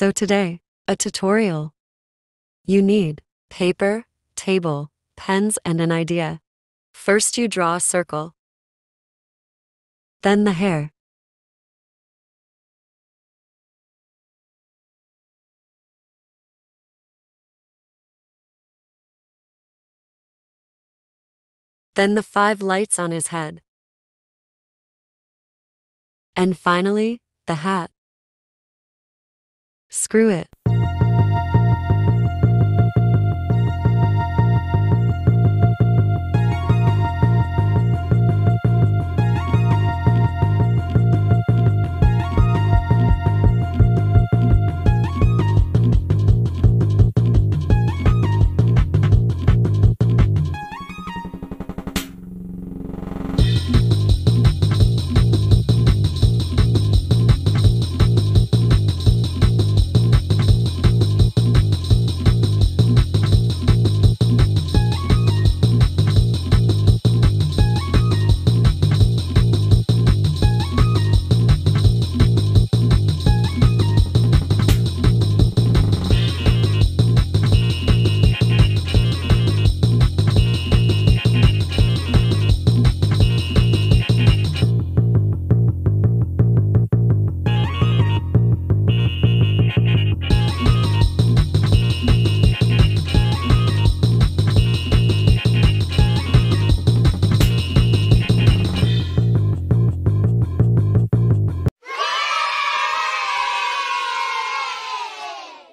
So today, a tutorial. You need paper, table, pens, and an idea. First, you draw a circle. Then the hair. Then the five lights on his head. And finally, the hat. Screw it.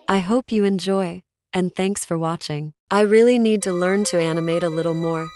I hope you enjoy, and thanks for watching. I really need to learn to animate a little more.